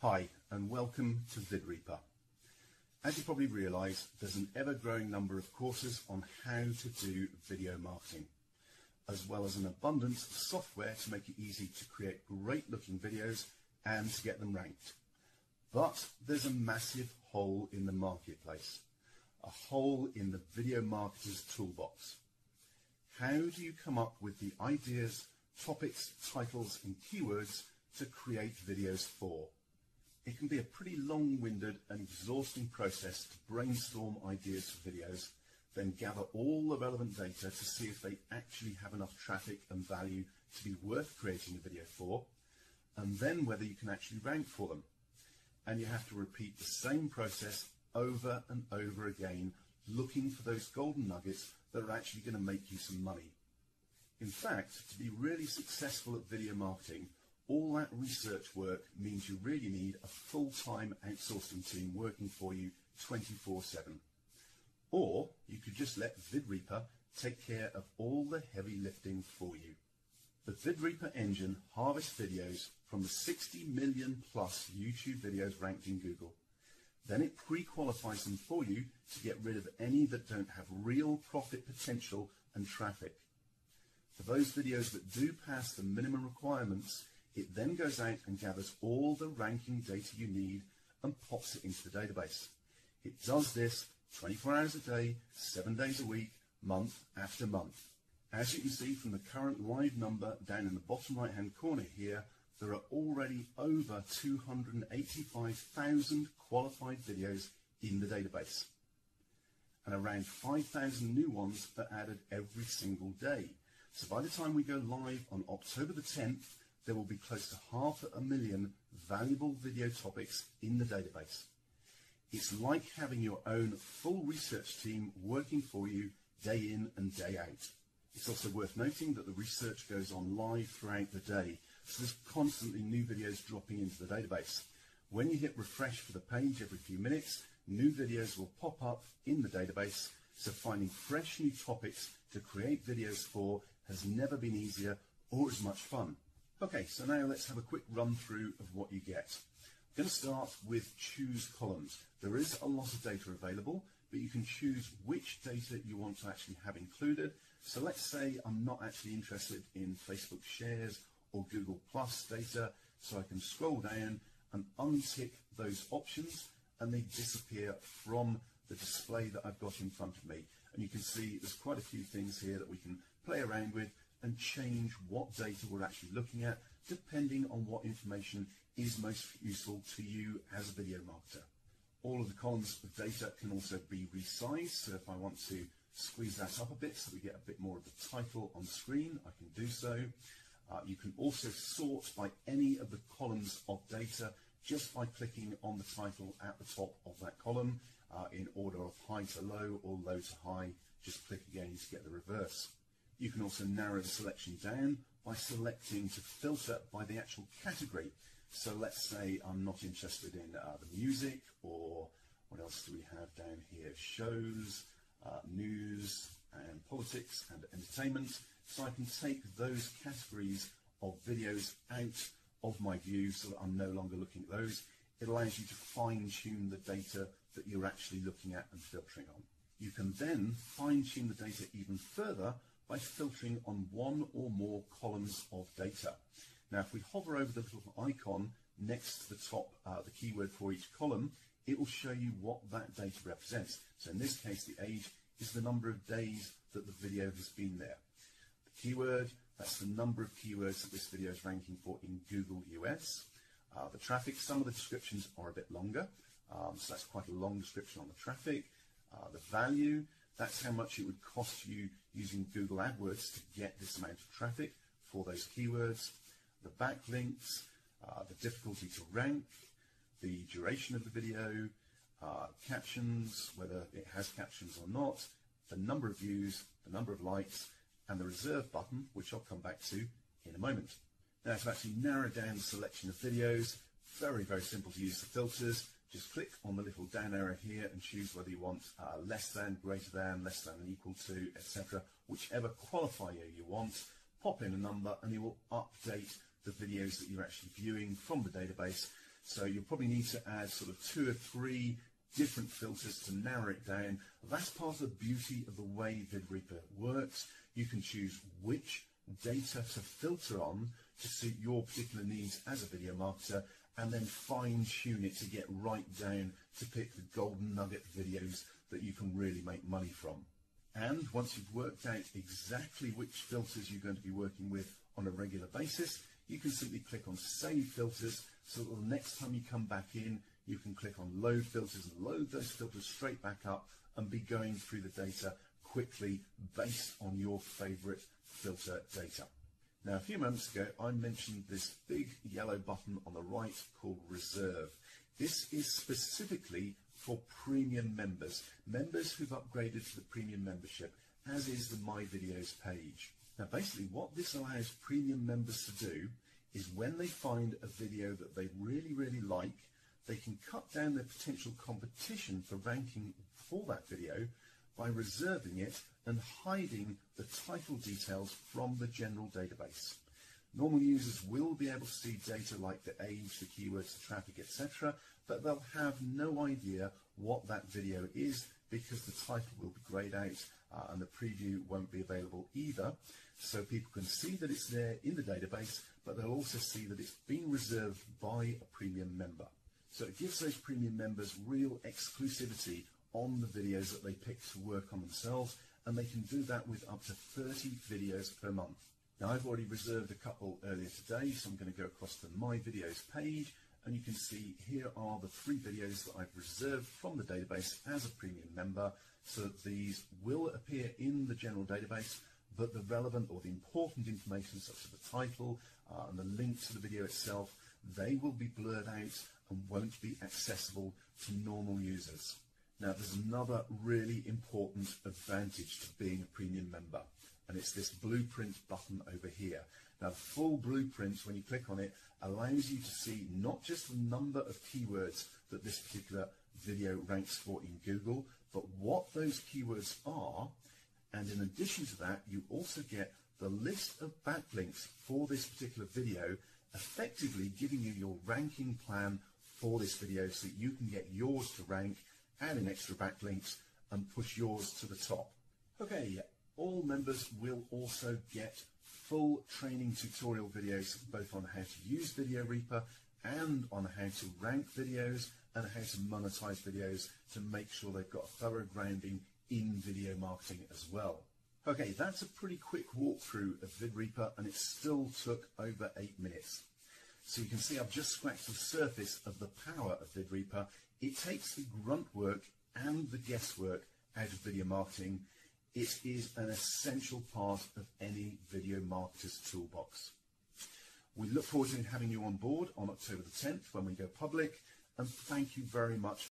Hi and welcome to VidReaper. As you probably realise, there's an ever-growing number of courses on how to do video marketing, as well as an abundance of software to make it easy to create great looking videos and to get them ranked. But there's a massive hole in the marketplace, a hole in the video marketer's toolbox. How do you come up with the ideas, topics, titles and keywords to create videos for? It can be a pretty long-winded and exhausting process to brainstorm ideas for videos, then gather all the relevant data to see if they actually have enough traffic and value to be worth creating a video for, and then whether you can actually rank for them and you have to repeat the same process over and over again, looking for those golden nuggets that are actually going to make you some money. In fact, to be really successful at video marketing, all that research work means you really need a full-time outsourcing team working for you 24-7. Or you could just let VidReaper take care of all the heavy lifting for you. The VidReaper engine harvests videos from the 60 million plus YouTube videos ranked in Google. Then it pre-qualifies them for you to get rid of any that don't have real profit potential and traffic. For those videos that do pass the minimum requirements, it then goes out and gathers all the ranking data you need and pops it into the database. It does this 24 hours a day, 7 days a week, month after month. As you can see from the current live number down in the bottom right hand corner here, there are already over 285,000 qualified videos in the database and around 5,000 new ones are added every single day. So by the time we go live on October the 10th, there will be close to half a million valuable video topics in the database. It's like having your own full research team working for you day in and day out. It's also worth noting that the research goes on live throughout the day, so there's constantly new videos dropping into the database. When you hit refresh for the page every few minutes, new videos will pop up in the database, so finding fresh new topics to create videos for has never been easier or as much fun. Okay, so now let's have a quick run through of what you get. I'm going to start with choose columns. There is a lot of data available, but you can choose which data you want to actually have included. So let's say I'm not actually interested in Facebook shares or Google Plus data, so I can scroll down and untick those options and they disappear from the display that I've got in front of me. And you can see there's quite a few things here that we can play around with and change what data we're actually looking at depending on what information is most useful to you as a video marketer. All of the columns of data can also be resized. So if I want to squeeze that up a bit so we get a bit more of the title on screen, I can do so. Uh, you can also sort by any of the columns of data just by clicking on the title at the top of that column uh, in order of high to low or low to high. Just click again to get the reverse. You can also narrow the selection down by selecting to filter by the actual category. So let's say I'm not interested in uh, the music or what else do we have down here? Shows, uh, news and politics and entertainment. So I can take those categories of videos out of my view so that I'm no longer looking at those. It allows you to fine tune the data that you're actually looking at and filtering on. You can then fine tune the data even further by filtering on one or more columns of data. Now if we hover over the little icon next to the top, uh, the keyword for each column, it will show you what that data represents. So in this case, the age is the number of days that the video has been there. The keyword, that's the number of keywords that this video is ranking for in Google US. Uh, the traffic, some of the descriptions are a bit longer, um, so that's quite a long description on the traffic. Uh, the value, that's how much it would cost you using Google AdWords to get this amount of traffic for those keywords. The backlinks, uh, the difficulty to rank, the duration of the video, uh, captions, whether it has captions or not, the number of views, the number of likes, and the reserve button, which I'll come back to in a moment. Now to actually narrow down the selection of videos, very, very simple to use the filters. Just click on the little down arrow here and choose whether you want uh, less than, greater than, less than, and equal to, etc. Whichever qualifier you want, pop in a number and it will update the videos that you're actually viewing from the database So you'll probably need to add sort of two or three different filters to narrow it down. That's part of the beauty of the way VidReaper works. You can choose which data to filter on to suit your particular needs as a video marketer and then fine tune it to get right down to pick the golden nugget videos that you can really make money from. And once you've worked out exactly which filters you're going to be working with on a regular basis, you can simply click on Save Filters so that the next time you come back in, you can click on Load Filters and load those filters straight back up and be going through the data quickly based on your favorite filter data. Now, a few moments ago, I mentioned this big yellow button on the right called Reserve. This is specifically for premium members, members who've upgraded to the premium membership, as is the My Videos page. Now, basically, what this allows premium members to do is when they find a video that they really, really like, they can cut down their potential competition for ranking for that video by reserving it and hiding the title details from the general database. Normal users will be able to see data like the age, the keywords, the traffic, etc., but they'll have no idea what that video is because the title will be grayed out uh, and the preview won't be available either. So people can see that it's there in the database, but they'll also see that it's been reserved by a premium member. So it gives those premium members real exclusivity on the videos that they pick to work on themselves, and they can do that with up to 30 videos per month. Now I've already reserved a couple earlier today, so I'm going to go across to my videos page, and you can see here are the three videos that I've reserved from the database as a premium member, so that these will appear in the general database, but the relevant or the important information such as the title uh, and the link to the video itself, they will be blurred out and won't be accessible to normal users. Now there's another really important advantage to being a premium member and it's this blueprint button over here. Now the full blueprint, when you click on it, allows you to see not just the number of keywords that this particular video ranks for in Google, but what those keywords are. And in addition to that, you also get the list of backlinks for this particular video, effectively giving you your ranking plan for this video so that you can get yours to rank, add in extra backlinks, and push yours to the top. Okay, all members will also get full training tutorial videos both on how to use Video Reaper and on how to rank videos and how to monetize videos to make sure they've got a thorough grounding in video marketing as well. Okay, that's a pretty quick walkthrough of VidReaper and it still took over eight minutes. So you can see I've just scratched the surface of the power of VidReaper. It takes the grunt work and the guesswork out of video marketing. It is an essential part of any video marketer's toolbox. We look forward to having you on board on October the 10th when we go public and thank you very much